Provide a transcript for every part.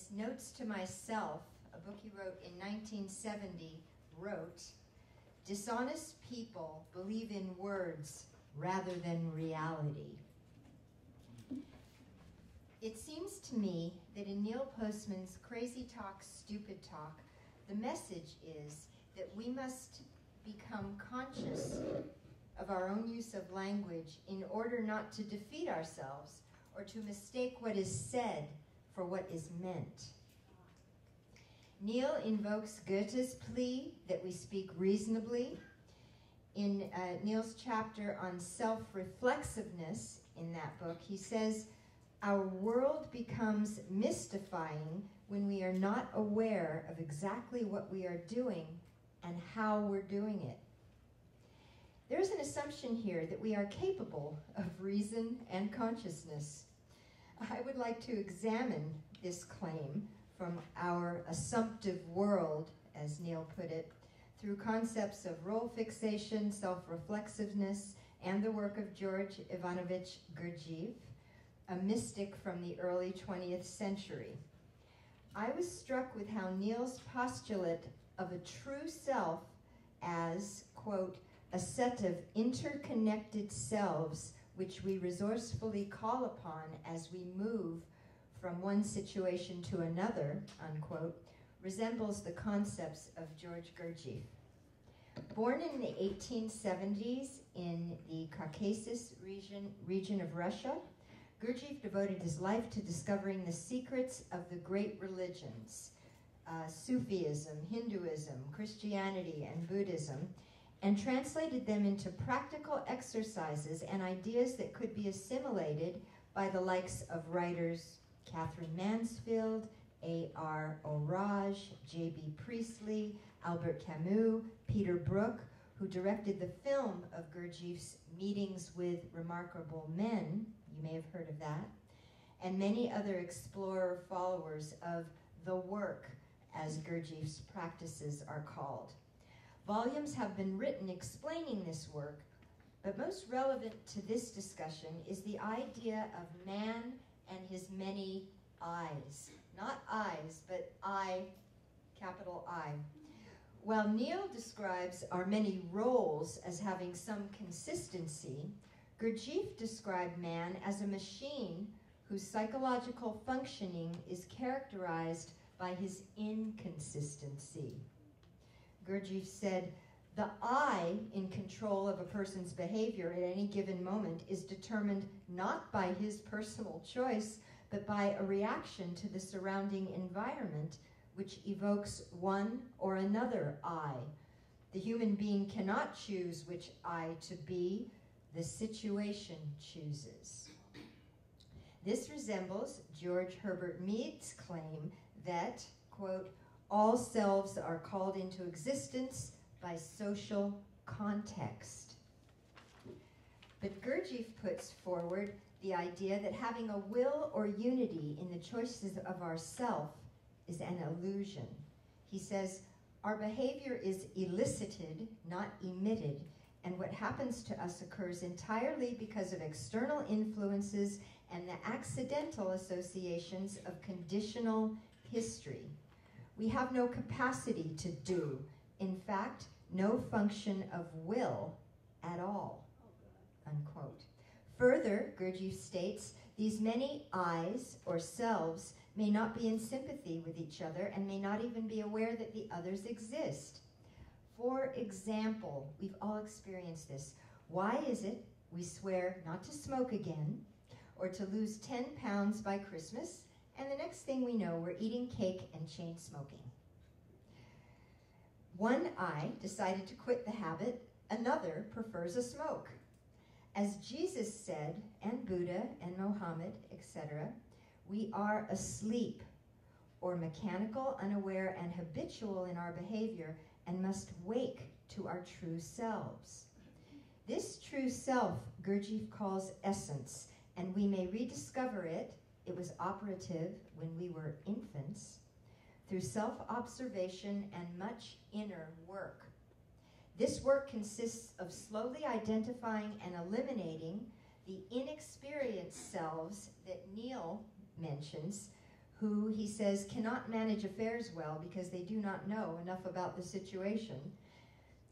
his Notes to Myself, a book he wrote in 1970, wrote, Dishonest people believe in words rather than reality. It seems to me that in Neil Postman's Crazy Talk, Stupid Talk, the message is that we must become conscious of our own use of language in order not to defeat ourselves or to mistake what is said for what is meant. Neil invokes Goethe's plea that we speak reasonably. In uh, Neil's chapter on self reflexiveness in that book, he says, Our world becomes mystifying when we are not aware of exactly what we are doing and how we're doing it. There's an assumption here that we are capable of reason and consciousness. I would like to examine this claim from our assumptive world, as Neil put it, through concepts of role fixation, self-reflexiveness, and the work of George Ivanovich Gurdjieff, a mystic from the early 20th century. I was struck with how Neil's postulate of a true self as, quote, a set of interconnected selves which we resourcefully call upon as we move from one situation to another, unquote, resembles the concepts of George Gurdjieff. Born in the 1870s in the Caucasus region, region of Russia, Gurdjieff devoted his life to discovering the secrets of the great religions, uh, Sufism, Hinduism, Christianity, and Buddhism, and translated them into practical exercises and ideas that could be assimilated by the likes of writers Katherine Mansfield, A.R. Orage, J.B. Priestley, Albert Camus, Peter Brook, who directed the film of Gurdjieff's Meetings with Remarkable Men, you may have heard of that, and many other explorer followers of the work, as Gurdjieff's practices are called. Volumes have been written explaining this work, but most relevant to this discussion is the idea of man and his many eyes. Not eyes, but I, capital I. While Neil describes our many roles as having some consistency, Gurdjieff described man as a machine whose psychological functioning is characterized by his inconsistency. Gurdjieff said, the I in control of a person's behavior at any given moment is determined not by his personal choice, but by a reaction to the surrounding environment, which evokes one or another I. The human being cannot choose which I to be, the situation chooses. This resembles George Herbert Mead's claim that, quote, all selves are called into existence by social context. But Gurdjieff puts forward the idea that having a will or unity in the choices of ourself is an illusion. He says, our behavior is elicited, not emitted, and what happens to us occurs entirely because of external influences and the accidental associations of conditional history. We have no capacity to do. In fact, no function of will at all, unquote. Further, Gurdjieff states, these many I's or selves may not be in sympathy with each other and may not even be aware that the others exist. For example, we've all experienced this. Why is it we swear not to smoke again or to lose 10 pounds by Christmas and the next thing we know, we're eating cake and chain smoking. One I decided to quit the habit, another prefers a smoke. As Jesus said, and Buddha and Mohammed, etc., we are asleep or mechanical, unaware, and habitual in our behavior and must wake to our true selves. This true self, Gurdjieff calls essence, and we may rediscover it it was operative when we were infants through self-observation and much inner work. This work consists of slowly identifying and eliminating the inexperienced selves that Neil mentions, who, he says, cannot manage affairs well because they do not know enough about the situation,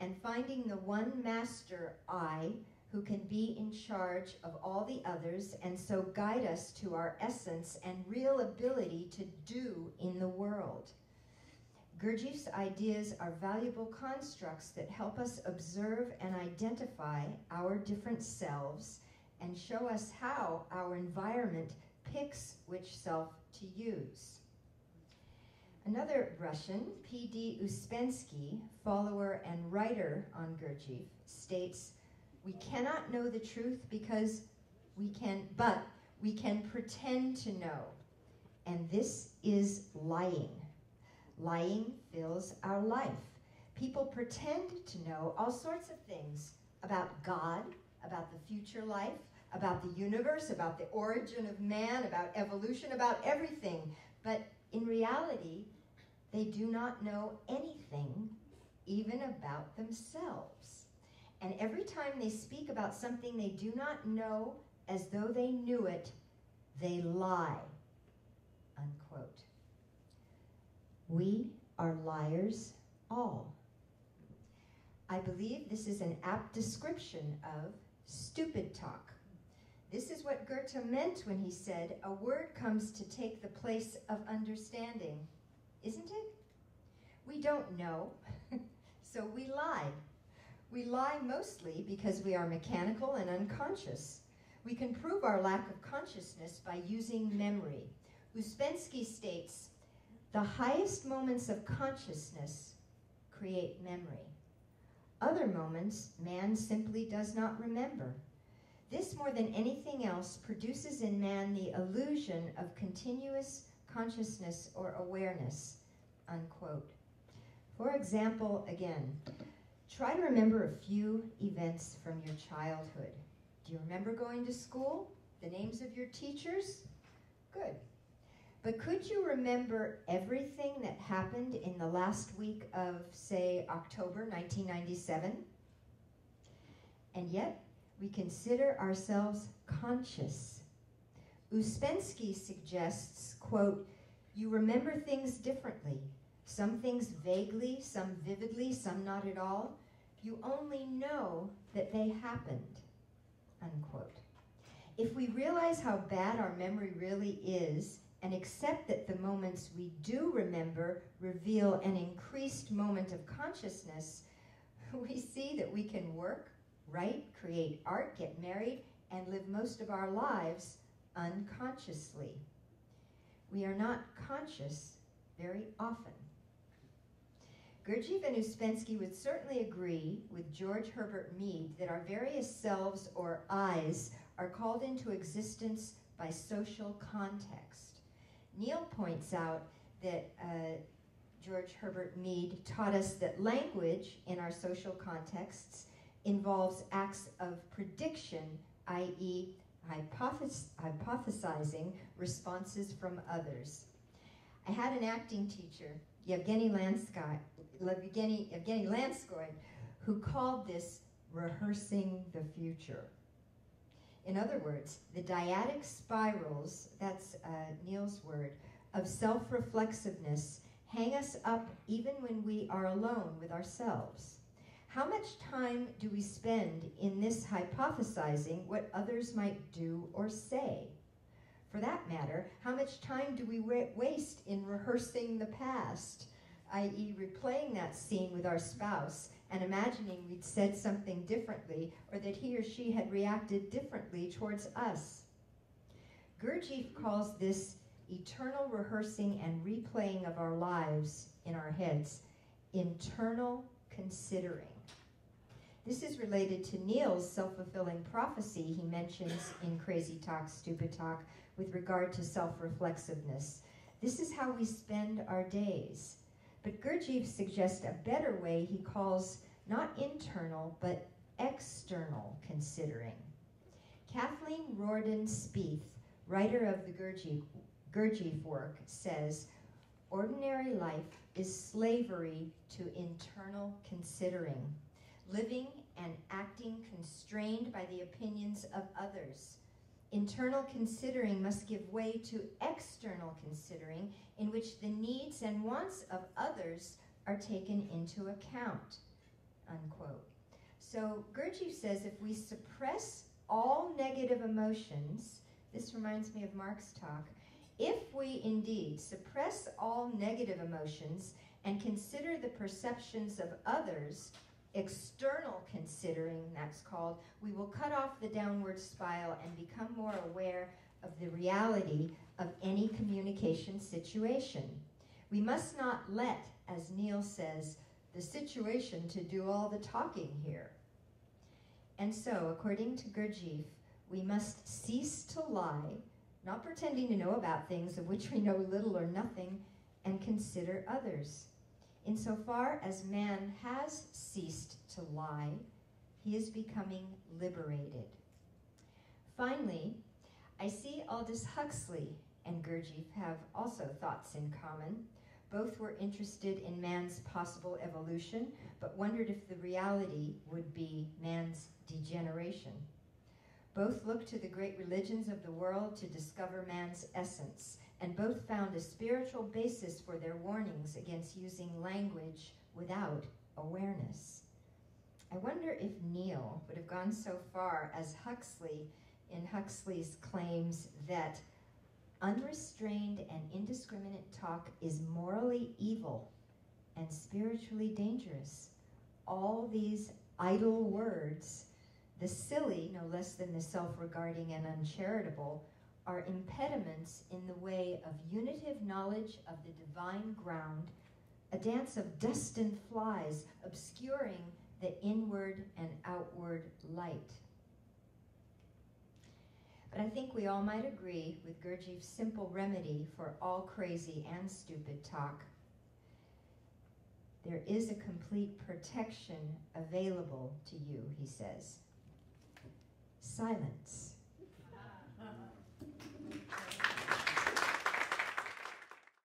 and finding the one master I who can be in charge of all the others and so guide us to our essence and real ability to do in the world. Gurdjieff's ideas are valuable constructs that help us observe and identify our different selves and show us how our environment picks which self to use. Another Russian, P.D. Ouspensky, follower and writer on Gurdjieff, states, we cannot know the truth because we can, but we can pretend to know. And this is lying. Lying fills our life. People pretend to know all sorts of things about God, about the future life, about the universe, about the origin of man, about evolution, about everything. But in reality, they do not know anything even about themselves. And every time they speak about something they do not know as though they knew it, they lie. Unquote. We are liars all. I believe this is an apt description of stupid talk. This is what Goethe meant when he said, a word comes to take the place of understanding, isn't it? We don't know, so we lie. We lie mostly because we are mechanical and unconscious. We can prove our lack of consciousness by using memory. Ouspensky states, the highest moments of consciousness create memory. Other moments, man simply does not remember. This, more than anything else, produces in man the illusion of continuous consciousness or awareness, unquote. For example, again, try to remember a few events from your childhood. Do you remember going to school? The names of your teachers? Good. But could you remember everything that happened in the last week of, say, October 1997? And yet, we consider ourselves conscious. Ouspensky suggests, quote, you remember things differently, some things vaguely, some vividly, some not at all. You only know that they happened, unquote. If we realize how bad our memory really is and accept that the moments we do remember reveal an increased moment of consciousness, we see that we can work, write, create art, get married, and live most of our lives unconsciously. We are not conscious very often. Gurdjieff and Ouspensky would certainly agree with George Herbert Mead that our various selves or I's are called into existence by social context. Neil points out that uh, George Herbert Mead taught us that language in our social contexts involves acts of prediction, i.e., hypothes hypothesizing responses from others. I had an acting teacher, Yevgeny Lanskoy, Yevgeny, Yevgeny Lanskoy, who called this rehearsing the future. In other words, the dyadic spirals, that's uh, Neil's word, of self-reflexiveness hang us up even when we are alone with ourselves. How much time do we spend in this hypothesizing what others might do or say? For that matter, how much time do we waste in rehearsing the past, i.e., replaying that scene with our spouse and imagining we'd said something differently or that he or she had reacted differently towards us? Gurdjieff calls this eternal rehearsing and replaying of our lives in our heads internal considering. This is related to Neil's self-fulfilling prophecy he mentions in Crazy Talk, Stupid Talk with regard to self-reflexiveness. This is how we spend our days. But Gurdjieff suggests a better way he calls not internal, but external considering. Kathleen Riordan Speeth, writer of the Gurdjieff, Gurdjieff work, says, ordinary life is slavery to internal considering living and acting constrained by the opinions of others. Internal considering must give way to external considering, in which the needs and wants of others are taken into account. Unquote. So Gurdjieff says if we suppress all negative emotions, this reminds me of Mark's talk, if we indeed suppress all negative emotions and consider the perceptions of others, external considering, that's called, we will cut off the downward spiral and become more aware of the reality of any communication situation. We must not let, as Neil says, the situation to do all the talking here. And so, according to Gurdjieff, we must cease to lie, not pretending to know about things of which we know little or nothing, and consider others. Insofar as man has ceased to lie, he is becoming liberated. Finally, I see Aldous Huxley and Gurdjieff have also thoughts in common. Both were interested in man's possible evolution, but wondered if the reality would be man's degeneration. Both looked to the great religions of the world to discover man's essence, and both found a spiritual basis for their warnings against using language without awareness. I wonder if Neil would have gone so far as Huxley in Huxley's claims that unrestrained and indiscriminate talk is morally evil and spiritually dangerous. All these idle words, the silly no less than the self regarding and uncharitable, are impediments in the way of unitive knowledge of the divine ground, a dance of dust and flies obscuring the inward and outward light. But I think we all might agree with Gurdjieff's simple remedy for all crazy and stupid talk. There is a complete protection available to you, he says. Silence.